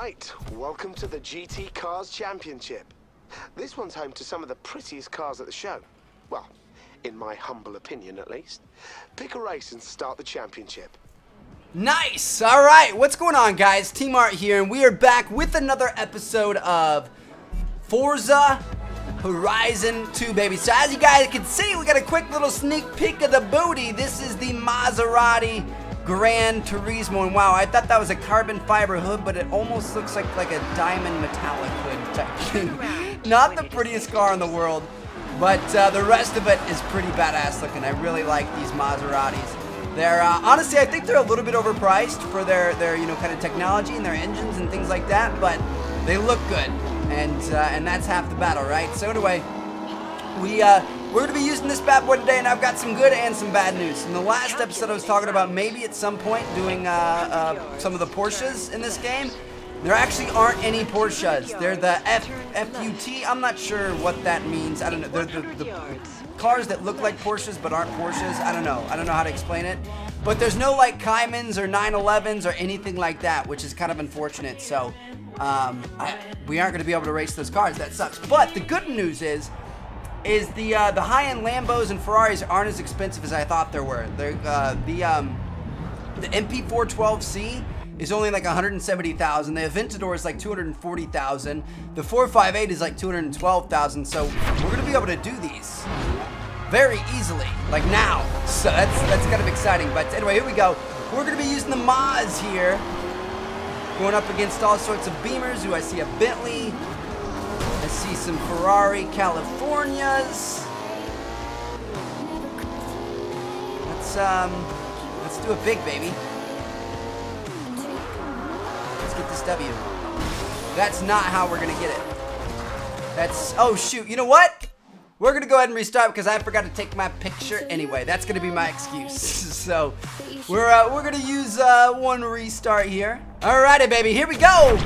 right, welcome to the GT Cars Championship. This one's home to some of the prettiest cars at the show. Well, in my humble opinion at least. Pick a race and start the championship. Nice! Alright, what's going on guys? TmarTn here, and we are back with another episode of Forza Horizon 2, baby. So as you guys can see, we got a quick little sneak peek of the booty. This is the Maserati Gran Turismo, and wow, I thought that was a carbon fiber hood, but it almost looks like, like a diamond metallic hood. Not the prettiest car in the world, but uh, the rest of it is pretty badass looking. I really like these Maseratis. They're uh, honestly, I think they're a little bit overpriced for their their you know kind of technology and their engines and things like that, but they look good, and uh, and that's half the battle, right? So anyway, we uh, we're gonna be using this bad boy today, and I've got some good and some bad news. In the last episode, I was talking about maybe at some point doing uh, uh, some of the Porsches in this game. There actually aren't any Porsches. They're the F FUT. I'm not sure what that means. I don't know. They're the, the cars that look like Porsches but aren't Porsches. I don't know. I don't know how to explain it. But there's no like Caymans or 911s or anything like that, which is kind of unfortunate. So um, I, we aren't going to be able to race those cars. That sucks. But the good news is, is the uh, the high-end Lambos and Ferraris aren't as expensive as I thought they were. Uh, the um, the MP4-12C is only like 170,000. The Aventador is like 240,000. The 458 is like 212,000. So we're gonna be able to do these very easily, like now. So that's that's kind of exciting. But anyway, here we go. We're gonna be using the Maz here, going up against all sorts of Beamers. Do I see a Bentley? See some Ferrari Californias. Let's um, let's do a big baby. Let's get this W. That's not how we're gonna get it. That's oh shoot. You know what? We're gonna go ahead and restart because I forgot to take my picture anyway. That's gonna be my excuse. so we're uh, we're gonna use uh, one restart here. Alrighty, baby. Here we go.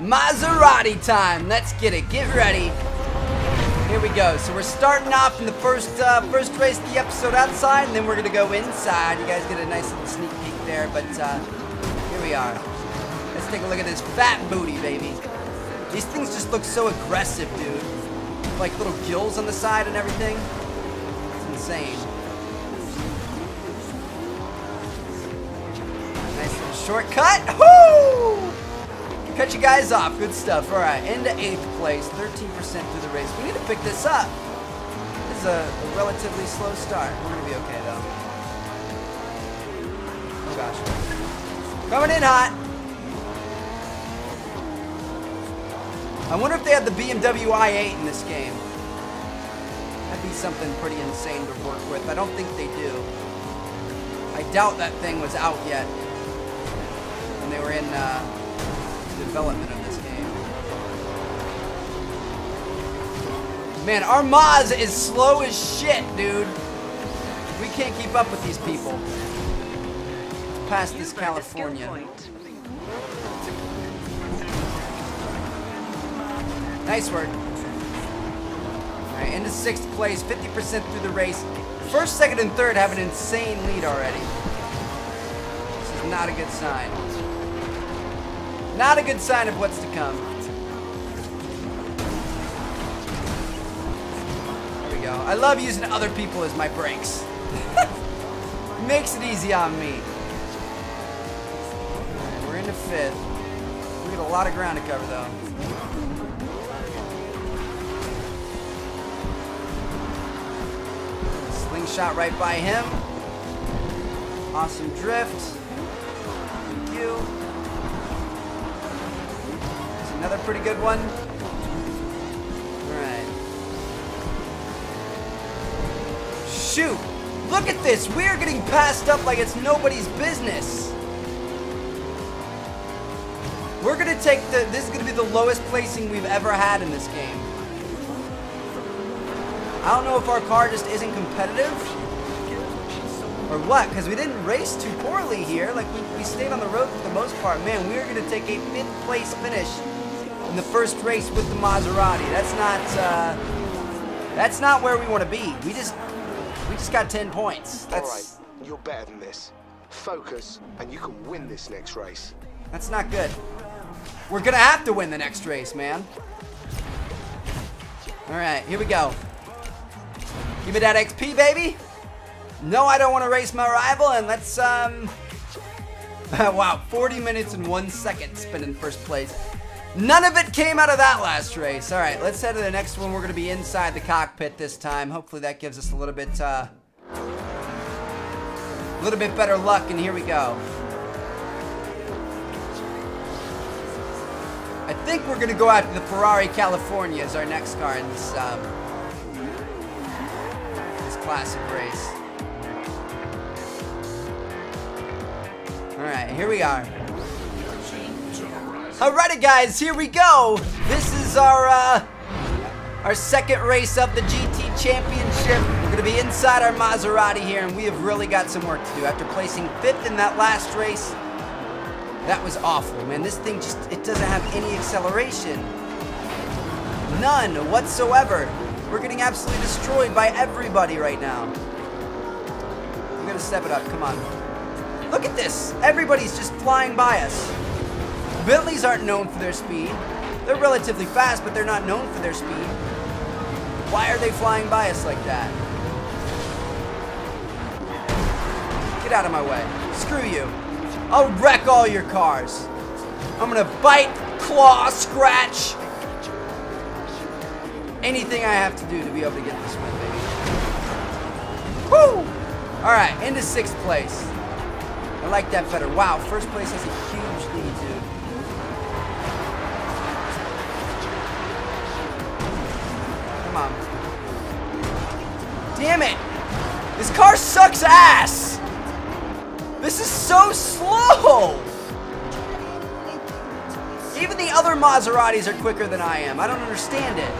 Maserati time. Let's get it. Get ready. Here we go. So we're starting off in the first uh, first race of the episode outside, and then we're gonna go inside. You guys get a nice little sneak peek there, but uh, here we are. Let's take a look at this fat booty, baby. These things just look so aggressive, dude. Like little gills on the side and everything. It's insane. Nice little shortcut. Woo! Cut you guys off. Good stuff. All right, into eighth place, 13% through the race. We need to pick this up. This is a, a relatively slow start. We're gonna be okay though. Oh gosh. Coming in hot. I wonder if they have the BMW i8 in this game. That'd be something pretty insane to work with. I don't think they do. I doubt that thing was out yet when they were in uh, development of this game. Man, our Maz is slow as shit, dude. We can't keep up with these people. Let's this California. Nice work. Alright, into sixth place, 50% through the race. First, second, and third have an insane lead already. This is not a good sign. Not a good sign of what's to come. There we go. I love using other people as my brakes. Makes it easy on me. Alright, we're into fifth. We got a lot of ground to cover though. Slingshot right by him. Awesome drift. Thank you. Pretty good one. Alright. Shoot! Look at this! We're getting passed up like it's nobody's business. We're gonna take the, this is gonna be the lowest placing we've ever had in this game. I don't know if our car just isn't competitive or what, because we didn't race too poorly here. Like, we, we stayed on the road for the most part. Man, we are to take a fifth place finish in the first race with the Maserati. That's not, uh, that's not where we want to be. We just, we just got 10 points. That's, All right, you're better than this. Focus, and you can win this next race. that's not good. We're gonna have to win the next race, man. All right, here we go. Give me that XP, baby. No, I don't want to race my rival, and let's, um... wow, 40 minutes and one second spent in first place. None of it came out of that last race. All right, let's head to the next one. We're going to be inside the cockpit this time. Hopefully that gives us a little bit, uh... A little bit better luck, and here we go. I think we're gonna go after the Ferrari California as our next car in this, um, this classic race. All right, here we are. Alrighty, guys, here we go. This is our uh, our second race of the GT Championship. We're gonna be inside our Maserati here, and we have really got some work to do. After placing fifth in that last race, that was awful, man. This thing just, it doesn't have any acceleration. None whatsoever. We're getting absolutely destroyed by everybody right now. We gotta step it up, come on. Look at this. Everybody's just flying by us. Bentleys aren't known for their speed. They're relatively fast, but they're not known for their speed. Why are they flying by us like that? Get out of my way. Screw you. I'll wreck all your cars. I'm gonna bite, claw, scratch. Anything I have to do to be able to get this win, baby. Woo! Alright, into sixth place. I like that better. Wow, first place has a huge lead, dude. Damn it! This car sucks ass! This is so slow! Even the other Maseratis are quicker than I am. I don't understand it.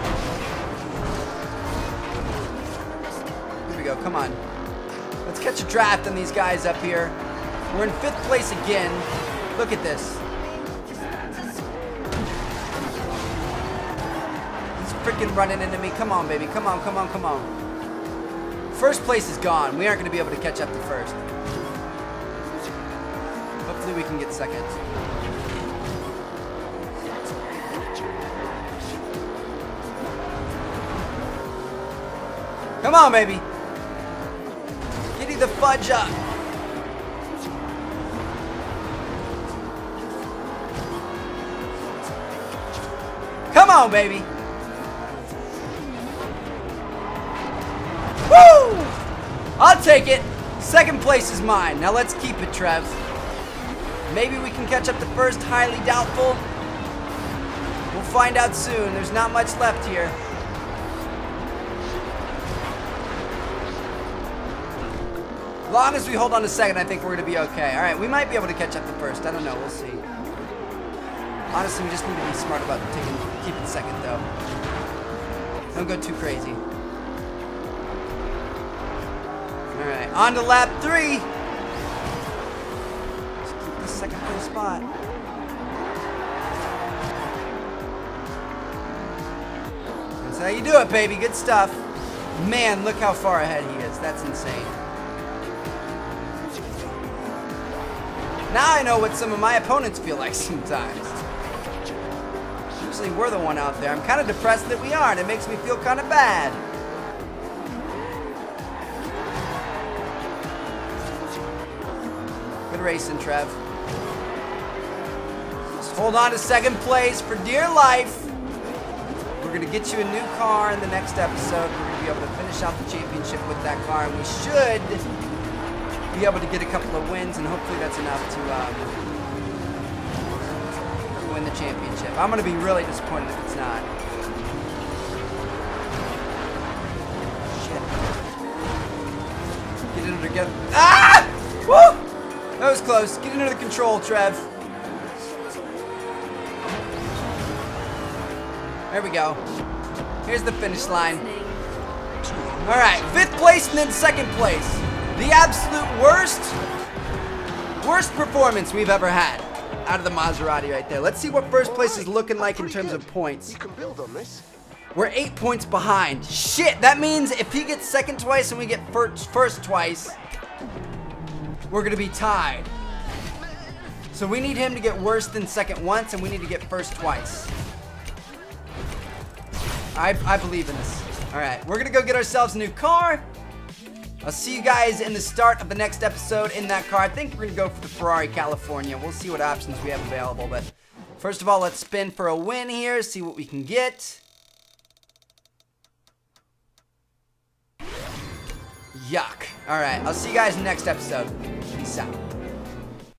Here we go, come on. Let's catch a draft on these guys up here. We're in fifth place again. Look at this. He's freaking running into me. Come on, baby. Come on, come on, come on. First place is gone. We aren't going to be able to catch up to first. Hopefully we can get second. Come on, baby. Giddy the fudge up. Come on, baby. Woo! I'll take it. Second place is mine. Now let's keep it, Trev. Maybe we can catch up to first. Highly doubtful. We'll find out soon. There's not much left here. Long as we hold on to second, I think we're going to be okay. All right, we might be able to catch up to first. I don't know. We'll see. Honestly, we just need to be smart about taking, keeping second, though. Don't go too crazy. All right, on to lap three. Just keep the second place spot. That's how you do it, baby. Good stuff. Man, look how far ahead he is. That's insane. Now I know what some of my opponents feel like sometimes. Usually we're the one out there. I'm kind of depressed that we aren't. It makes me feel kind of bad. Good racing, Trev. Just hold on to second place for dear life. We're going to get you a new car in the next episode. We're going to be able to finish out the championship with that car. And we should be able to get a couple of wins, and hopefully that's enough to um, win the championship. I'm going to be really disappointed if it's not. Shit. Get it together. Ah! Woo! That was close. Get into the control, Trev. There we go. Here's the finish line. All right, fifth place and then second place. The absolute worst, worst performance we've ever had out of the Maserati right there. Let's see what first place is looking like in terms of points. You can build on this. We're eight points behind. Shit, that means if he gets second twice and we get first, first twice, we're gonna be tied. So we need him to get worse than second once, and we need to get first twice. I, I believe in this. All right, we're gonna go get ourselves a new car. I'll see you guys in the start of the next episode in that car. I think we're gonna go for the Ferrari California. We'll see what options we have available, but first of all, let's spin for a win here, see what we can get. Yuck. All right, I'll see you guys next episode. Peace out.